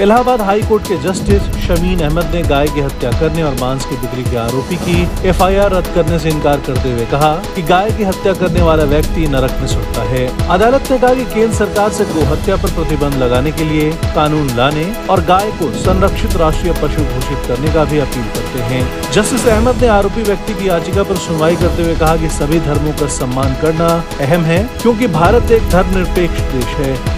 Allahabad high court के justice Shamin Ahmad ने गाय की हत्या करने और मांस की बिक्री के आरोपी की एफआईआर रद्द करने से इनकार करते हुए कहा कि गाय की हत्या करने वाला व्यक्ति नरक में सुटता है। अदालत ने कहा कि केंद्र सरकार से गोहत्या पर प्रतिबंध लगाने के लिए कानून लाने और गाय को संरक्षित राष्ट्रीय पशु घोषित करने का भी अपील करते हैं। जस्टिस अहमद ने आरोपी व्यक्ति की याचिका पर सुनवाई करते हुए कहा कि सभी धर्मों का सम्मान करना अहम है, क्योंकि भारत एक धर्मनिरपेक्ष देश है।